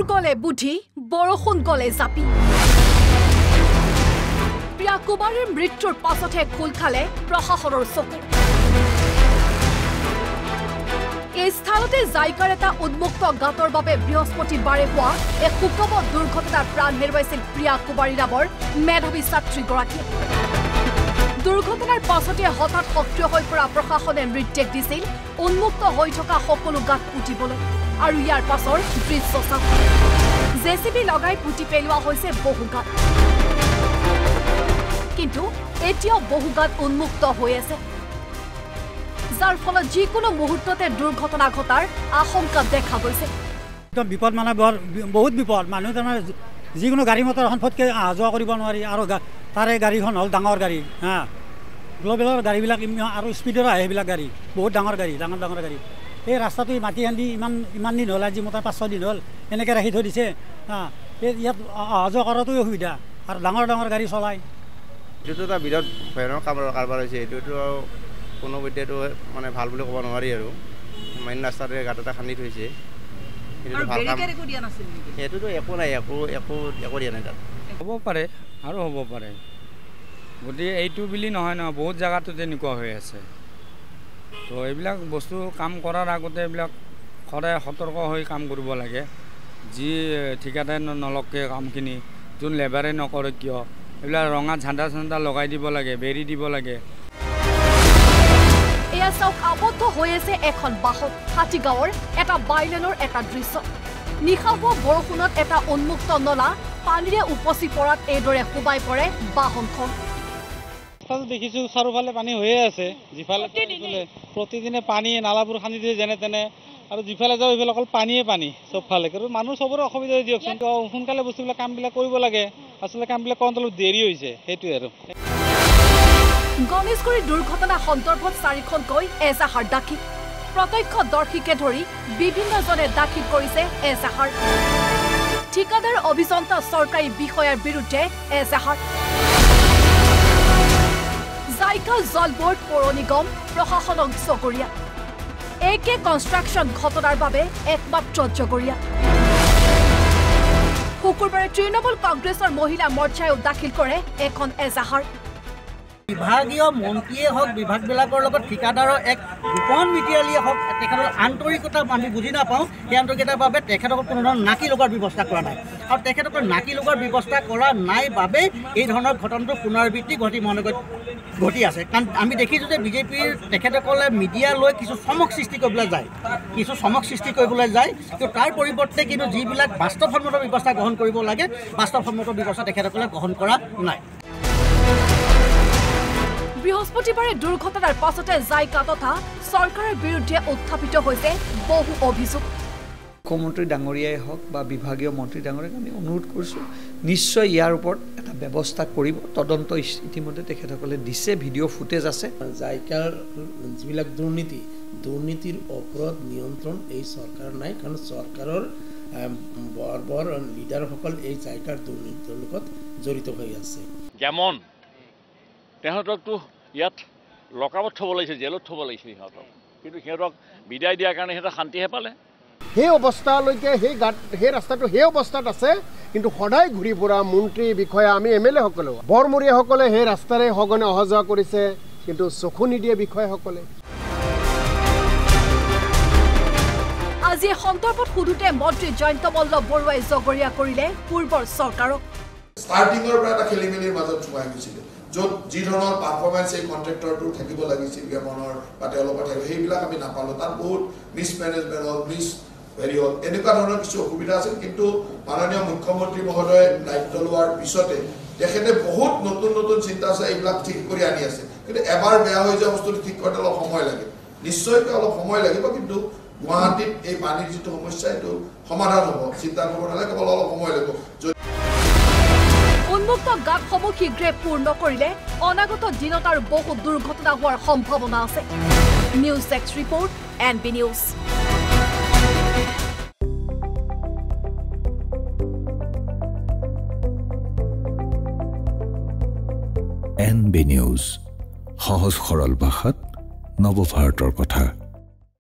জোৰ গলে বুদ্ধি বৰষুণ গলে জাপি। প্ৰিয়া কুমাৰীৰ মৃত্যুৰ পাছতহে খোল খালে প্ৰশাসনৰ চকু। এই স্থানতে জাইকাৰ এটা উন্মুক্ত গাঁতৰ বাবে বৃহস্পতিবাৰে হোৱা এক সুকম দুৰ্ঘটনাত প্ৰাণ হেৰুৱাইছিল প্ৰিয়া কুমাৰী নামৰ মেধাৱী ছাত্ৰীগৰাকীয়ে। দুৰ্ঘটনাৰ পাছতে হঠাৎ সক্ৰিয় হৈ পৰা প্ৰশাসনে নিৰ্দেশ দিছিল উন্মুক্ত হৈ থকা সকলো গাঁত পুতিবলৈ আৰু ইয়াৰ পাছৰ দৃশ্য চাওক জে চি বি লগাই পুতি পেলোৱা হৈছে বহু গাঁত। কিন্তু এতিয়াও বহু গাঁত উন্মুক্ত হৈ আছে। যাৰ ফলত যিকোনো মুহূৰ্ততে দুৰ্ঘটনা ঘটাৰ আশংকা দেখা গৈছে। একদম বিপদ মানে বৰ বহুত বিপদ। মানুহ তাৰমানে যিকোনো গাড়ী মটৰ এখন অহা যোৱা কৰিব নোৱাৰি আৰু তাৰে গাড়ীখন হ'ল ডাঙৰ গাড়ী হা। গ্ল'বেলৰ গাড়ীবিলাক ইমান আৰু স্পীডত আহে সেইবিলাক গাড়ী বহুত ডাঙৰ গাড়ী ডাঙৰ ডাঙৰ গাড়ী এই ৰাস্তাটো মাটি আনি ইমান ইমান দিন হ'ল আজি মোটা পাঁচ ছয় দিন হ'ল এনেকৈ ৰাখি থৈ দিছে হা এই ইয়াত অহা যোৱা কৰাটোৱে অসুবিধা আৰু ডাঙৰ ডাঙৰ গাড়ী চলায় এইটোতো এটা বিৰাট ভয়ানক কামৰ কাৰবাৰ হৈছে এইটোতো আৰু কোনো বিদ্যাটো মানে ভাল বুলি ক'ব নোৱাৰি আৰু মেইন ৰাস্তাতে গাঁত এটা খান্দি থৈছে সেইটোতো ভাল কাম সেইটোতো একো নাই একো একো একো দিয়া নাই তাত হ'ব পাৰে আৰু হ'ব পাৰে গতিকে এইটো বুলি নহয় নহয় বহুত জেগাতো তেনেকুৱা হৈ আছে। তো এইবিলাক বস্তু কাম কৰাৰ আগতে এইবিলাক সদায় সতৰ্ক হৈ কাম কৰিব লাগে। যি ঠিকাদাৰে নলগকে কামখিনি যোন লেবাৰে নকৰে কিয় এইবিলাক ৰঙা ঝাণ্ডা চাণ্ডা লগাই দিব লাগে বেৰি দিব লাগে। এয়া চাওক আবদ্ধ হৈ আছে এখন বাহন হাতীগাঁৱৰ এটা বাইলেনৰ এটা দৃশ্য। নিশা হোৱা বৰষুণত এটা উন্মুক্ত নলা পানীৰে উপচি পৰাত এইদৰে সোমাই পৰে বাহনখন। ৰাস্তাটো দেখিছোঁ চাৰিওফালে পানী হৈয়ে আছে। যিফালে প্ৰতিদিনে পানী নালাবোৰ খান্দি দিয়ে যেনে তেনে। আৰু যিফালে যাওঁ সেইফালে অকল পানীয়ে পানী চবফালে। কিন্তু মানুহ চবৰে অসুবিধা হৈ দিয়কচোন। তো সোনকালে বস্তুবিলাক কামবিলাক কৰিব লাগে। আচলতে কামবিলাক কৰোঁতে অলপ দেৰি হৈছে। সেইটোৱে আৰু। গণেশগুৰি দুৰ্ঘটনা সন্দৰ্ভত চাৰিখনকৈ এজাহাৰ দাখিল। প্ৰত্যক্ষদৰ্শীকে ধৰি বিভিন্নজনে দাখিল কৰিছে এজাহাৰ। ঠিকাদাৰ অভিযন্তা চৰকাৰী বিষয়াৰ বিৰুদ্ধে এজাহাৰ। জাইকা জল বোৰ্ড পৌৰ নিগম প্ৰশাসনক জগৰীয়া এ কে কনষ্ট্ৰাকশ্যন ঘটনাৰ বাবে একমাত্ৰ জগৰীয়া। শুকুৰবাৰে তৃণমূল কংগ্ৰেছৰ মহিলা মৰ্চাইও দাখিল কৰে এখন এজাহাৰ। বিভাগীয় মন্ত্ৰীয়ে হওক বিভাগবিলাকৰ লগত ঠিকাদাৰৰ এক গোপন মিতিয়ালীয়ে হওক তেখেতৰ আন্তৰিকতা আমি বুজি নাপাওঁ সেই আন্তৰিকতাৰ বাবে তেখেতসকল কোনো ধৰণৰ নাকি লগোৱাৰ ব্যৱস্থা কৰা নাই। আৰু তেখেতসকল নাকি লগোৱাৰ ব্যৱস্থা কৰা নাই বাবেই এই ধৰণৰ ঘটনাটো পুনৰাবৃত্তি গুৱাহাটী মহানগৰত ঘটি আছে। কাৰণ আমি দেখিছোঁ যে বিজেপিৰ তেখেতসকলে মিডিয়া লৈ কিছু চমক সৃষ্টি কৰিবলৈ যায়। কিছু চমক সৃষ্টি কৰিবলৈ যায় কিন্তু তাৰ পৰিৱৰ্তে কিন্তু যিবিলাক বাস্তৱসন্মত ব্যৱস্থা গ্ৰহণ কৰিব লাগে বাস্তৱসন্মত ব্যৱস্থা তেখেতসকলে গ্ৰহণ কৰা নাই। বৃহস্পতিবাৰে দুৰ্ঘটনাৰ পাছতে জাইকা তথা চৰকাৰৰ বিৰুদ্ধে উত্থাপিত হৈছে বহু অভিযোগ। মুখ্যমন্ত্ৰী ডাঙৰীয়াই হওক বা বিভাগীয় মন্ত্ৰী ডাঙৰীয়াক আমি অনুৰোধ কৰিছোঁ নিশ্চয় ইয়াৰ ওপৰত এটা ব্যৱস্থা কৰিব। তদন্ত ইতিমধ্যে তেখেতসকলে দিছে ভিডিঅ' ফুটেজ আছে। জাইকাৰ যিবিলাক দুৰ্নীতি দুৰ্নীতিৰ ওপৰত নিয়ন্ত্ৰণ এই চৰকাৰ নাই কাৰণ চৰকাৰৰ বৰ বৰ লিডাৰসকল এই জাইকাৰ দুৰ্নীতিৰ লগত জড়িত হৈ আছে। যেমন তেহঁতকতো ইয়াত লকাবত থ'ব লাগিছিল জেলত থ'ব লাগিছিল সিহঁতক। কিন্তু সিহঁতক বিদায় দিয়াৰ কাৰণে সিহঁতে শান্তিহে পালে। সেই অৱস্থালৈকে সেই গাত সেই ৰাস্তাটো সেই অৱস্থাত আছে কিন্তু সদায় ঘূৰি ফুৰা মন্ত্ৰী বিষয়া আমি এম এল এসকলেও বৰমূৰীয়াসকলে সেই ৰাস্তাৰে সঘনে অহা যোৱা কৰিছে কিন্তু চকু নিদিয়ে বিষয়াসকলে। আজি এই সন্দৰ্ভত সোধোতে মন্ত্ৰী জয়ন্ত মল্ল বৰুৱাই জগৰীয়া কৰিলে পূৰ্বৰ চৰকাৰক। ষ্টাৰ্টিঙৰ পৰা এটা খেলি মেলিৰ মাজত সোমাই গৈছিলে। য'ত যি ধৰণৰ পাৰফৰ্মেঞ্চ এই কণ্ট্ৰেক্টৰটোৰ থাকিব লাগিছিল জ্ঞাপনৰ বা তেওঁলোকৰ থাকিব সেইবিলাক আমি নাপালোঁ। তাত বহুত মিছমেনেজমেণ্ট হ'ল মিছ হেৰি হ'ল এনেকুৱা ধৰণৰ কিছু অসুবিধা আছিল। কিন্তু মাননীয় মুখ্যমন্ত্ৰী মহোদয়ে দায়িত্ব লোৱাৰ পিছতে তেখেতে বহুত নতুন নতুন চিন্তা আছে এইবিলাক ঠিক কৰি আনি আছে। কিন্তু এবাৰ বেয়া হৈ যোৱা বস্তুটো ঠিক কৰোঁতে অলপ সময় লাগে। নিশ্চয়কৈ অলপ সময় লাগিব কিন্তু গুৱাহাটীত এই পানীৰ যিটো সমস্যা এইটো সমাধান হ'ব চিন্তা কৰিব নালাগে কেৱল অলপ সময় লাগিব। যদি উন্মুক্ত গাঁতসমূহ শীঘ্ৰে পূৰ্ণ কৰিলে অনাগত দিনত আৰু বহু দুৰ্ঘটনা হোৱাৰ সম্ভাৱনা আছে। News X report N B news. N B news সহজ সৰল ভাষাত নৱভাৰতৰ কথা।